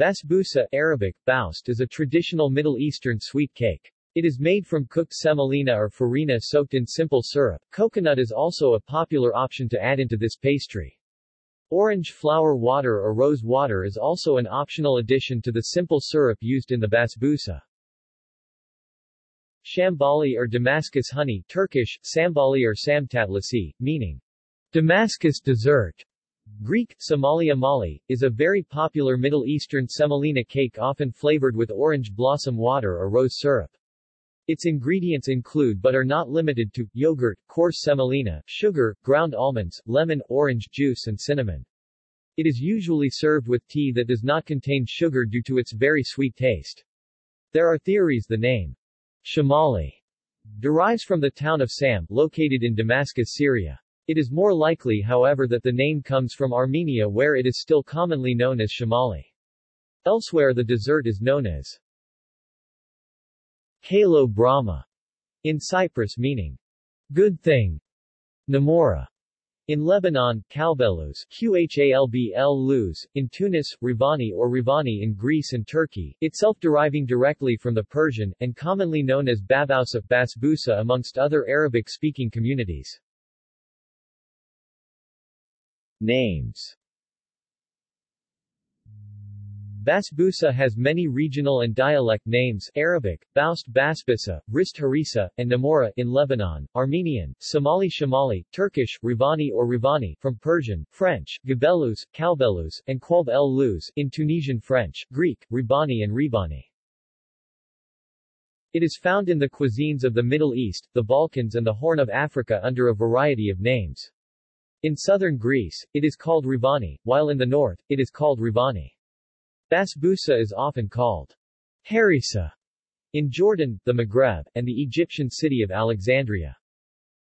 Basbousa Arabic, baust is a traditional Middle Eastern sweet cake. It is made from cooked semolina or farina soaked in simple syrup. Coconut is also a popular option to add into this pastry. Orange flower water or rose water is also an optional addition to the simple syrup used in the basbousa. Shambali or Damascus honey Turkish, sambali or samtatlisi, meaning Damascus dessert, Greek, Somalia mali, is a very popular Middle Eastern semolina cake often flavored with orange blossom water or rose syrup. Its ingredients include but are not limited to, yogurt, coarse semolina, sugar, ground almonds, lemon, orange juice and cinnamon. It is usually served with tea that does not contain sugar due to its very sweet taste. There are theories the name, Shamali, derives from the town of Sam, located in Damascus, Syria. It is more likely however that the name comes from Armenia where it is still commonly known as shamali. Elsewhere the dessert is known as Kalo Pragma in Cyprus meaning good thing. Namoura in Lebanon, Kalbeluz, Qhalb luz, in Tunis, Rivani or Rivani in Greece and Turkey, itself deriving directly from the Persian, and commonly known as Babausa, Basbousa amongst other Arabic-speaking communities. Names Basbousa has many regional and dialect names Arabic, Baust Basbisa, Rist Harisa, and Namoura in Lebanon, Armenian, Somali Shamali, Turkish, Rivani or Rivani from Persian, French, Gabelus, Kalbelus, and Qualb el Luz in Tunisian French, Greek, Ribani and Ribani. It is found in the cuisines of the Middle East, the Balkans and the Horn of Africa under a variety of names. In southern Greece, it is called Rivani, while in the north, it is called Rivani. Basbousa is often called Harissa in Jordan, the Maghreb, and the Egyptian city of Alexandria.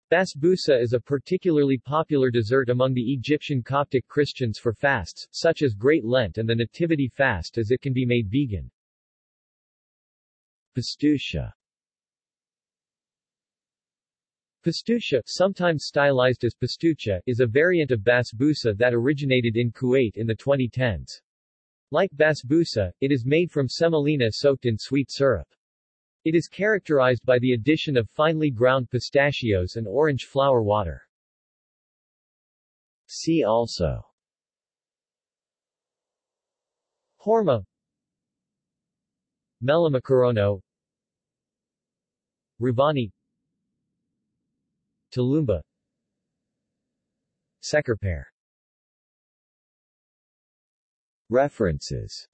Basbousa is a particularly popular dessert among the Egyptian Coptic Christians for fasts, such as Great Lent and the Nativity fast as it can be made vegan. Pastucha Pastucha, sometimes stylized as pastucha, is a variant of basbousa that originated in Kuwait in the 2010s. Like basbousa, it is made from semolina soaked in sweet syrup. It is characterized by the addition of finely ground pistachios and orange flower water. See also Horma Melomakarono Rivani Tulumba Şekerpare References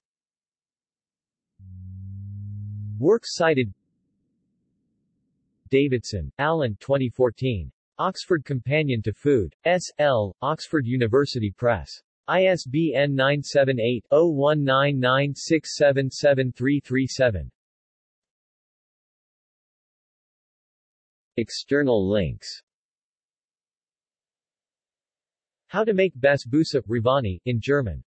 Works cited Davidson, Alan 2014. Oxford Companion to Food. S. L., Oxford University Press. ISBN 978-0199677337. External links how to make Basbousa, Rivani, in German